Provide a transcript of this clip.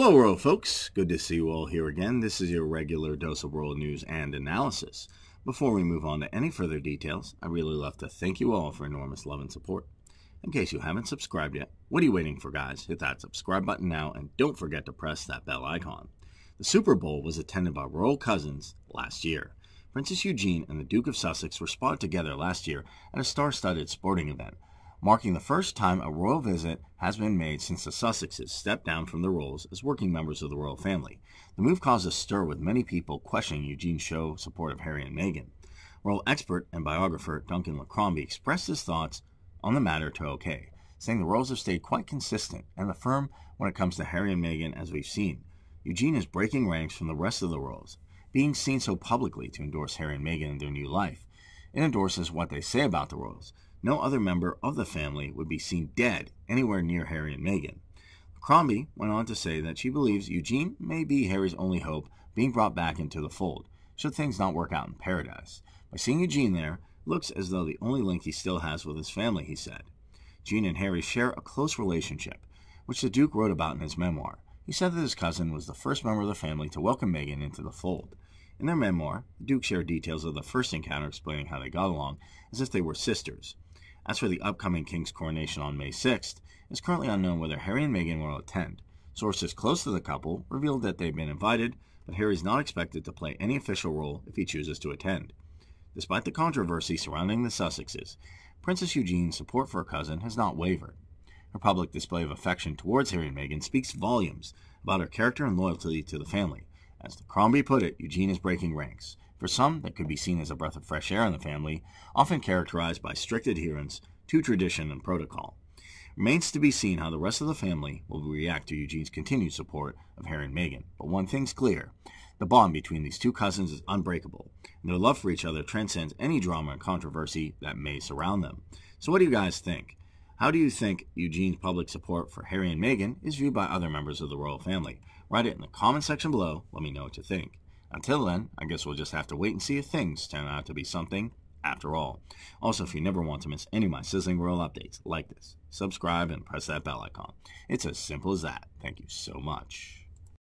Hello, world folks. Good to see you all here again. This is your regular dose of world news and analysis. Before we move on to any further details, I really love to thank you all for enormous love and support. In case you haven't subscribed yet, what are you waiting for, guys? Hit that subscribe button now and don't forget to press that bell icon. The Super Bowl was attended by royal cousins last year. Princess Eugenie and the Duke of Sussex were spotted together last year at a star studded sporting event marking the first time a royal visit has been made since the Sussexes stepped down from their roles as working members of the royal family. The move caused a stir with many people questioning Eugenie's show support of Harry and Meghan. Royal expert and biographer Duncan Larcombe expressed his thoughts on the matter to OK, saying the royals have stayed quite consistent and the firm when it comes to Harry and Meghan as we've seen. Eugene is breaking ranks from the rest of the royals, being seen so publicly to endorse Harry and Meghan in their new life. It endorses what they say about the royals, no other member of the family would be seen dead anywhere near Harry and Meghan. Crombie went on to say that she believes Eugenie may be Harry's only hope being brought back into the fold, should things not work out in paradise. By seeing Eugenie there, looks as though the only link he still has with his family, he said. Jean and Harry share a close relationship, which the Duke wrote about in his memoir. He said that his cousin was the first member of the family to welcome Meghan into the fold. In their memoir, the Duke shared details of the first encounter explaining how they got along, as if they were sisters. As for the upcoming king's coronation on May 6th, it's currently unknown whether Harry and Meghan will attend. Sources close to the couple revealed that they've been invited, but Harry is not expected to play any official role if he chooses to attend. Despite the controversy surrounding the Sussexes, Princess Eugenie's support for her cousin has not wavered. Her public display of affection towards Harry and Meghan speaks volumes about her character and loyalty to the family. As the Crombie put it, Eugene is breaking ranks. For some, that could be seen as a breath of fresh air in the family, often characterized by strict adherence to tradition and protocol. Remains to be seen how the rest of the family will react to Eugenie's continued support of Harry and Meghan. But one thing's clear the bond between these two cousins is unbreakable, and their love for each other transcends any drama and controversy that may surround them. So, what do you guys think? How do you think Eugenie's public support for Harry and Meghan is viewed by other members of the royal family? Write it in the comment section below. Let me know what you think. Until then, I guess we'll just have to wait and see if things turn out to be something after all. Also, if you never want to miss any of my sizzling royal updates like this, subscribe and press that bell icon. It's as simple as that. Thank you so much.